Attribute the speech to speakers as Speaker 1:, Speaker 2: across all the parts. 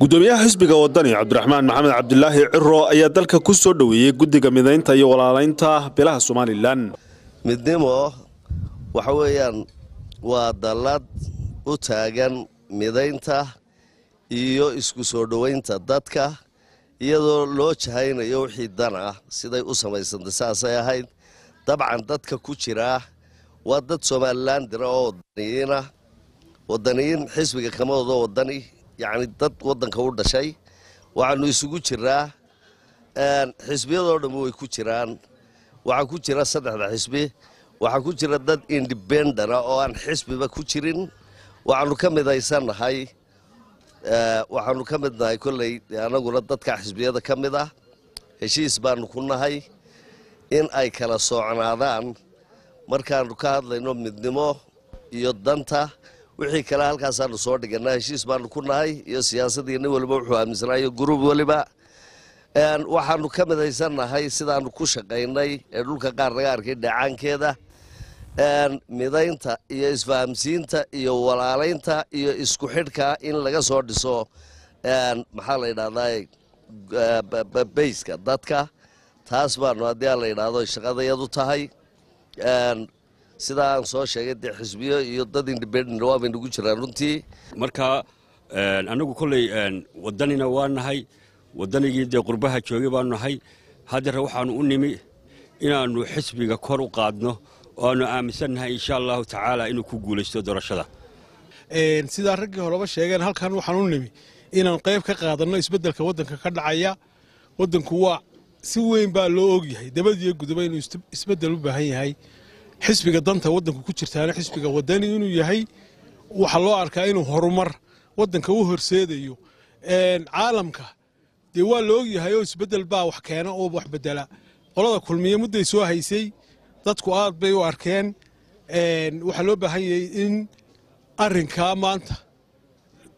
Speaker 1: gudoomiyaha xisbiga wadani cabdiraxmaan maxamed cabdilaahi ciro ayaa dalka ku soo dhoweeyey guddiga midaynta iyo walaalaynta bilaha somalilan.
Speaker 2: Midnimo waxa weeyaan waa dallad u taagan midaynta iyo isku soo dhowaynta dadka iyadoo loo jahaynayo wixii dan ah siday u samaysantay saasay ahayd dabcan dadka ku jiraa waa dad somalilan dira oo wadaniyiina wadaniyiin xisbiga kama wado wadani yacni dad waddanka u dhashay. Waxaanu isugu jiraa xisbiyadoo dhammi way ku jiraan. Waxaa ku jira saddexda xisbi. Waxaa ku jira dad indibendana oo aan xisbiba ku jirin. Waxaanu ka midaysannahay waxaanu ka mid nahay kolley anaguna dadka xisbiyada ka mid ah. Heshiis baanu ku nahay in ay kala soocnaadaan. Markaanu ka hadlayno midnimo iyo danta wixii kale halkaasaanu soo dhiganaa heshiis baanu ku nahay iyo siyaasadii waliba wuxuu aaminsanaayo gurub weliba waxaanu ka midaysannahay sidaanu ku shaqaynay ee dhulka qaar laga arkay dhacaankeeda. Midaynta iyo isfahamsiinta iyo walaalaynta iyo isku xidhka in laga soo dhiso maxaa la yidhahdaa bayska dadka. Taas baanu haddii aan la yidhaahdo shaqadayadu tahay sidaa aan soo sheegay dee xisbiyo iyo dad independent waa bay nagu jiraan runtii.
Speaker 3: Marka anagu kolley wadanina waa nahay wadanigii dee qurbaha joogay baanu nahay. Haddare waxaanu u nimi inaannu xisbiga kor u qaadno oo aanu aaminsannahay insha allahu tacaala inuu ku guulaysto doorashada.
Speaker 4: Sidaa raggii horeba sheegeen halkan waxaan u nimi inaan qayb ka qaadanno isbeddelka waddanka ka dhacaya. Waddanku waa si weyn baa loo ogyahay dabadiyo guduba inuu isbeddel u baahan yahay xisbiga danta waddanku ku jirtaana xisbiga wadani inuu yahay waxaa loo arkaa inuu horumar waddanka u horseedayo. Caalamka dee waa la ogyahay oo isbeddel baa wax keena oo wax bedela qolada kulmiye mudday soo haysay dadku aad bay u arkeen. Waxaa loo baahan yahay in arrinkaa maanta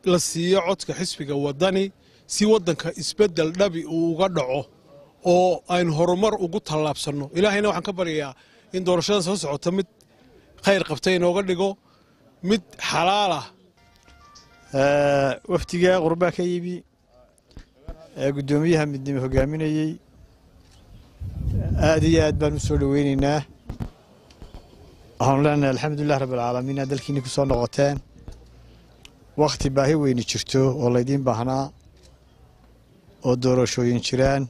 Speaker 4: la siiyo codka xisbiga wadani si waddanka isbeddel dhabi uu uga dhaco oo aynu horumar ugu tallaabsanno. Ilaahayna waxaan ka baryayaa in doorashada soo socota mid khayr qabta inooga dhigo mid xalaalah
Speaker 5: wafdiga qurbaa ka yimi ee guddoomiyaha midnimo hogaaminayey aad iyo aad baan u soo dhoweynaynaa. Waxaanu leenahay alxamdulilah rabbilcaalamiin aad dalkiinni ku soo noqoteen. Wakhti baahi weyni jirto oo laydiin baahnaa oo doorashooyin jiraan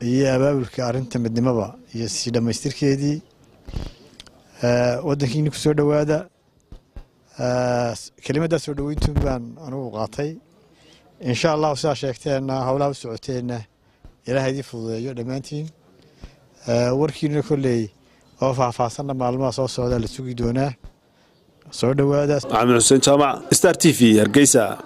Speaker 5: iyo abaabulka arrinta midnimoba iyo sii dhammaystirkeedii. Waddankiinni ku soo dhowaada kelimaddaa soo dhoweyntuun baan anugu qaatay. Insha allahu sidaa sheegteenna howlaha u socoteenna ilaaha idii fududeeyo dhammaantiin. Warkiina kolley oo faahfaahsanna maalmaha soo socdaa la sugi doonaa. Soo dhowaada
Speaker 1: maxamed xuseen jaamac star t v hargeysa